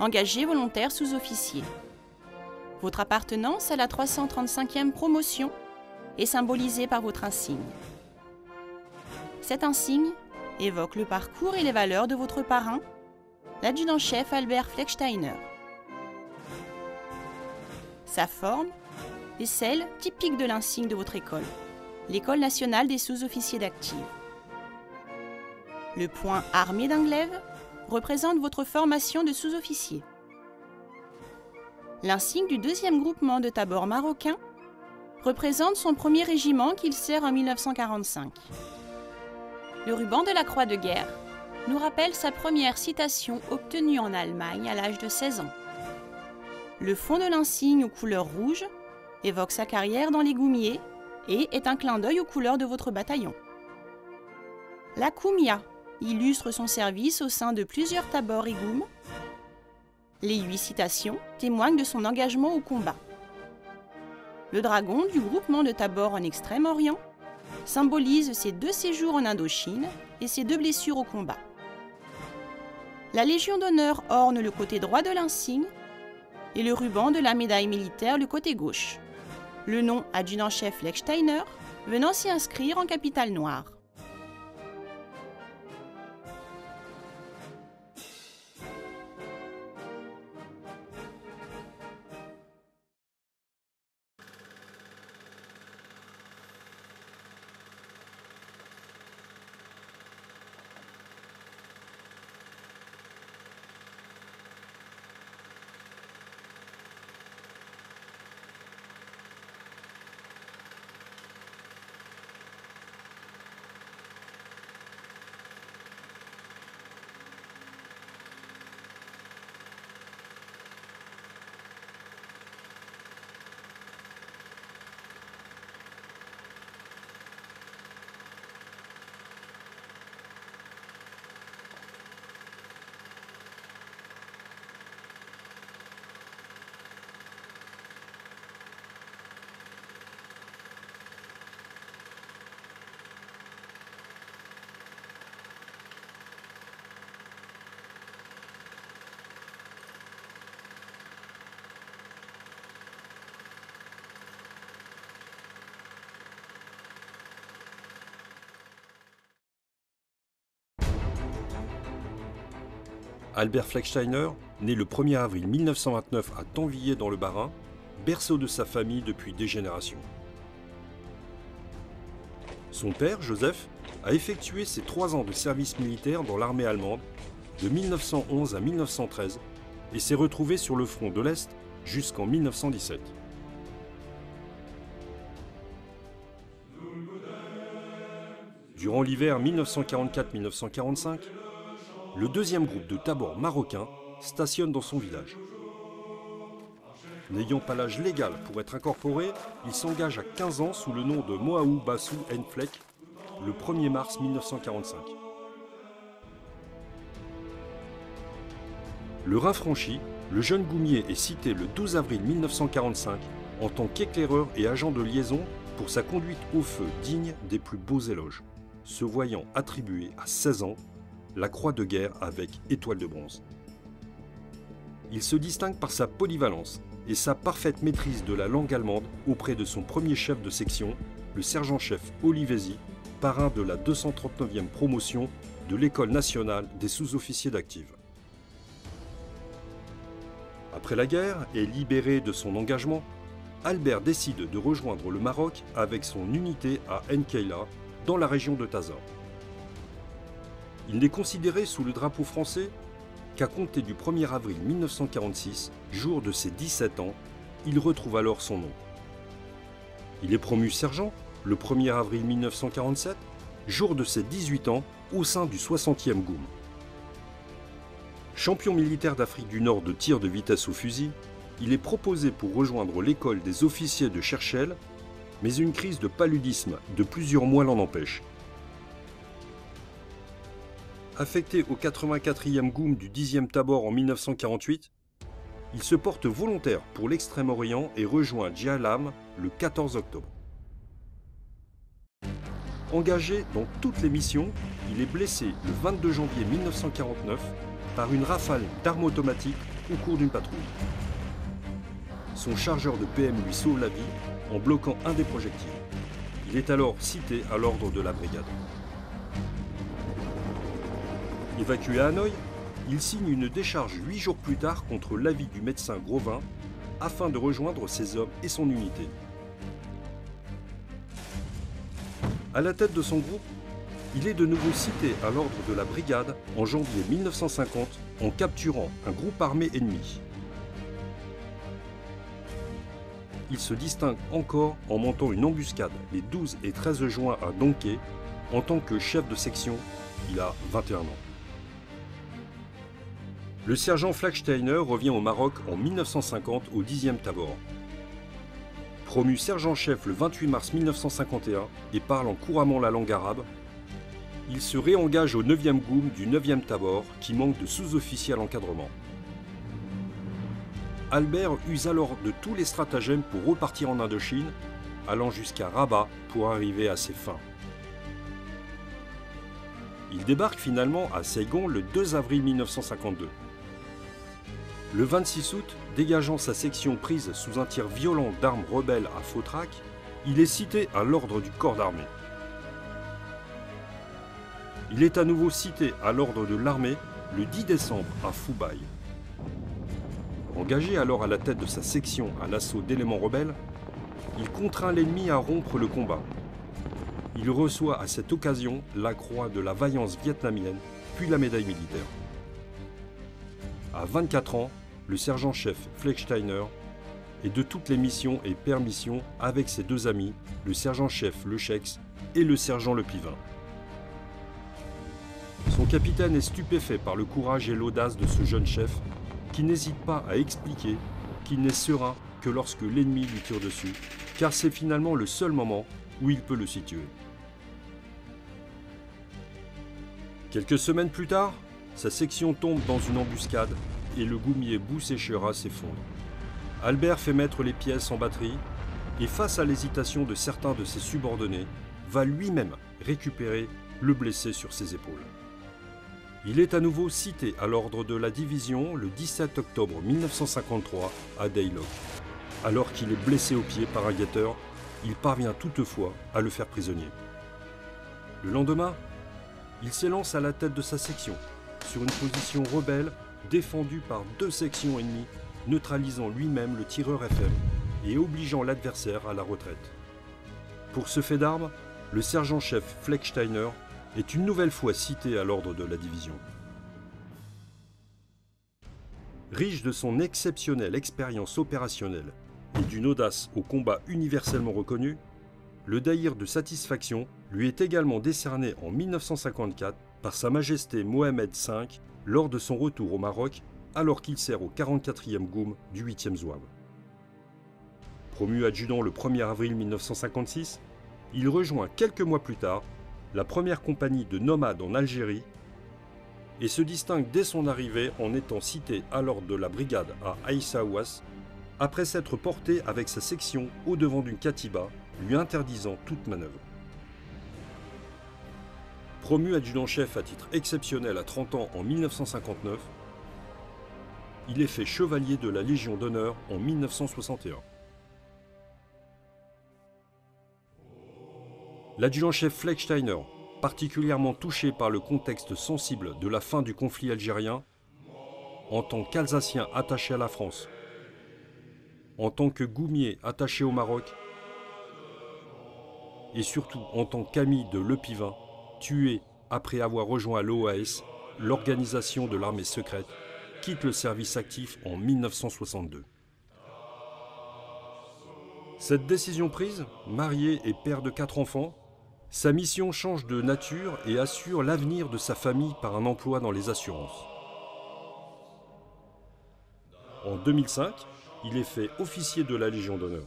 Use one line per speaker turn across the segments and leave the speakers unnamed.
engagé volontaire sous-officier. Votre appartenance à la 335e promotion est symbolisée par votre insigne. Cet insigne évoque le parcours et les valeurs de votre parrain, l'adjudant-chef Albert Flecksteiner. Sa forme est celle typique de l'insigne de votre école, l'École nationale des sous-officiers d'active. Le point armé d'un glaive représente votre formation de sous-officier. L'insigne du deuxième groupement de tabord marocain représente son premier régiment qu'il sert en 1945. Le ruban de la Croix de guerre nous rappelle sa première citation obtenue en Allemagne à l'âge de 16 ans. Le fond de l'insigne aux couleurs rouges évoque sa carrière dans les goumiers et est un clin d'œil aux couleurs de votre bataillon. La Koumia illustre son service au sein de plusieurs tabords et. Les huit citations témoignent de son engagement au combat. Le dragon du groupement de Tabor en Extrême-Orient symbolise ses deux séjours en Indochine et ses deux blessures au combat. La Légion d'honneur orne le côté droit de l'insigne et le ruban de la médaille militaire le côté gauche. Le nom adjudant-chef Lechsteiner venant s'y inscrire en capitale noire.
Albert Flecksteiner, né le 1er avril 1929 à Tanvillé dans le Bas-Rhin, berceau de sa famille depuis des générations. Son père, Joseph, a effectué ses trois ans de service militaire dans l'armée allemande de 1911 à 1913 et s'est retrouvé sur le front de l'Est jusqu'en 1917. Durant l'hiver 1944-1945, le deuxième groupe de tabors marocains stationne dans son village. N'ayant pas l'âge légal pour être incorporé, il s'engage à 15 ans sous le nom de Moaou Bassou Enflek le 1er mars 1945. Le Rhin franchi, le jeune Goumier est cité le 12 avril 1945 en tant qu'éclaireur et agent de liaison pour sa conduite au feu digne des plus beaux éloges, se voyant attribué à 16 ans la croix de guerre avec étoile de bronze. Il se distingue par sa polyvalence et sa parfaite maîtrise de la langue allemande auprès de son premier chef de section, le sergent-chef Olivesi, parrain de la 239e promotion de l'École nationale des sous-officiers d'active. Après la guerre et libéré de son engagement, Albert décide de rejoindre le Maroc avec son unité à Enkeila, dans la région de Tazor. Il n'est considéré sous le drapeau français qu'à compter du 1er avril 1946, jour de ses 17 ans, il retrouve alors son nom. Il est promu sergent le 1er avril 1947, jour de ses 18 ans, au sein du 60e GOUM. Champion militaire d'Afrique du Nord de tir de vitesse au fusil, il est proposé pour rejoindre l'école des officiers de Cherchel, mais une crise de paludisme de plusieurs mois l'en empêche. Affecté au 84e GOUM du 10e Tabor en 1948, il se porte volontaire pour l'Extrême-Orient et rejoint Djalam le 14 octobre. Engagé dans toutes les missions, il est blessé le 22 janvier 1949 par une rafale d'armes automatiques au cours d'une patrouille. Son chargeur de PM lui sauve la vie en bloquant un des projectiles. Il est alors cité à l'ordre de la brigade. Évacué à Hanoï, il signe une décharge huit jours plus tard contre l'avis du médecin Grovin afin de rejoindre ses hommes et son unité. À la tête de son groupe, il est de nouveau cité à l'ordre de la brigade en janvier 1950 en capturant un groupe armé ennemi. Il se distingue encore en montant une embuscade les 12 et 13 juin à Donquet en tant que chef de section. Il a 21 ans. Le sergent Flagsteiner revient au Maroc en 1950 au 10e Tabor. Promu sergent-chef le 28 mars 1951 et parlant couramment la langue arabe, il se réengage au 9e Goum du 9e Tabor qui manque de sous-officiers à l'encadrement. Albert use alors de tous les stratagèmes pour repartir en Indochine, allant jusqu'à Rabat pour arriver à ses fins. Il débarque finalement à Saigon le 2 avril 1952. Le 26 août, dégageant sa section prise sous un tir violent d'armes rebelles à Fautrac, il est cité à l'ordre du corps d'armée. Il est à nouveau cité à l'ordre de l'armée le 10 décembre à Foubaï. Engagé alors à la tête de sa section à l'assaut d'éléments rebelles, il contraint l'ennemi à rompre le combat. Il reçoit à cette occasion la croix de la vaillance vietnamienne, puis la médaille militaire. À 24 ans, le sergent-chef Flecksteiner et de toutes les missions et permissions avec ses deux amis, le sergent-chef Le Chex et le sergent Le Pivin. Son capitaine est stupéfait par le courage et l'audace de ce jeune chef qui n'hésite pas à expliquer qu'il n'est serein que lorsque l'ennemi lui tire dessus, car c'est finalement le seul moment où il peut le situer. Quelques semaines plus tard, sa section tombe dans une embuscade et le goumier Bousséchera s'effondre. Albert fait mettre les pièces en batterie et face à l'hésitation de certains de ses subordonnés, va lui-même récupérer le blessé sur ses épaules. Il est à nouveau cité à l'ordre de la division le 17 octobre 1953 à Daylock. Alors qu'il est blessé au pied par un guetteur, il parvient toutefois à le faire prisonnier. Le lendemain, il s'élance à la tête de sa section, sur une position rebelle défendu par deux sections ennemies, neutralisant lui-même le tireur FM et obligeant l'adversaire à la retraite. Pour ce fait d'armes, le sergent-chef Flecksteiner est une nouvelle fois cité à l'ordre de la division. Riche de son exceptionnelle expérience opérationnelle et d'une audace au combat universellement reconnu, le Daïr de satisfaction lui est également décerné en 1954 par Sa Majesté Mohamed V lors de son retour au Maroc alors qu'il sert au 44e Goum du 8e Zouave. Promu adjudant le 1er avril 1956, il rejoint quelques mois plus tard la première compagnie de nomades en Algérie et se distingue dès son arrivée en étant cité à l'ordre de la brigade à Aïssaouas après s'être porté avec sa section au devant d'une katiba lui interdisant toute manœuvre. Promu adjudant-chef à titre exceptionnel à 30 ans en 1959, il est fait chevalier de la Légion d'honneur en 1961. L'adjudant-chef Flecksteiner, particulièrement touché par le contexte sensible de la fin du conflit algérien, en tant qu'Alsacien attaché à la France, en tant que Goumier attaché au Maroc, et surtout en tant qu'ami de Le Pivin, tué après avoir rejoint l'OAS, l'organisation de l'armée secrète, quitte le service actif en 1962. Cette décision prise, marié et père de quatre enfants, sa mission change de nature et assure l'avenir de sa famille par un emploi dans les assurances. En 2005, il est fait officier de la Légion d'honneur.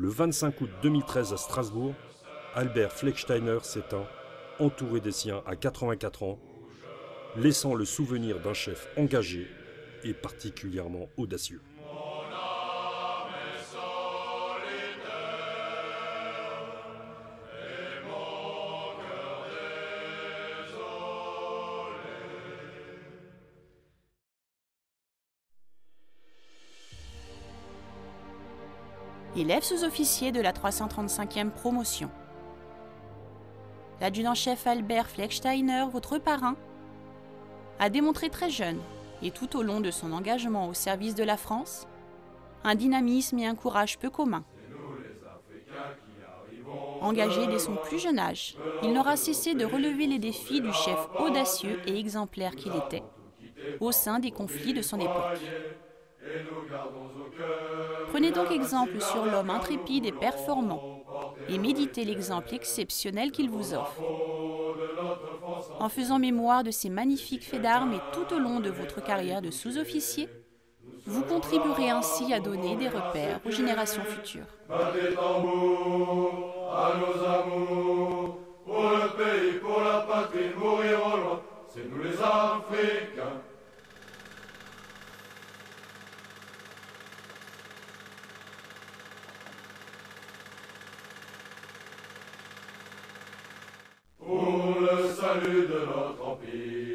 Le 25 août 2013 à Strasbourg, Albert Flecksteiner s'éteint, entouré des siens à 84 ans, laissant le souvenir d'un chef engagé et particulièrement audacieux.
Élève sous-officier de la 335e promotion. L'adjudant-chef Albert Flecksteiner, votre parrain, a démontré très jeune, et tout au long de son engagement au service de la France, un dynamisme et un courage peu communs. Engagé dès son plus jeune âge, il n'aura cessé de relever les défis du chef audacieux et exemplaire qu'il était, au sein des conflits de son époque. Prenez donc exemple sur l'homme intrépide et performant, et méditez l'exemple exceptionnel qu'il vous offre. En faisant mémoire de ces magnifiques faits d'armes et tout au long de votre carrière de sous-officier, vous contribuerez ainsi à donner des repères aux générations futures.
Battez tambour à nos amours, pour le pays, pour la patrie, mourir au loin, c'est nous les Africains. Pour le salut de notre empire.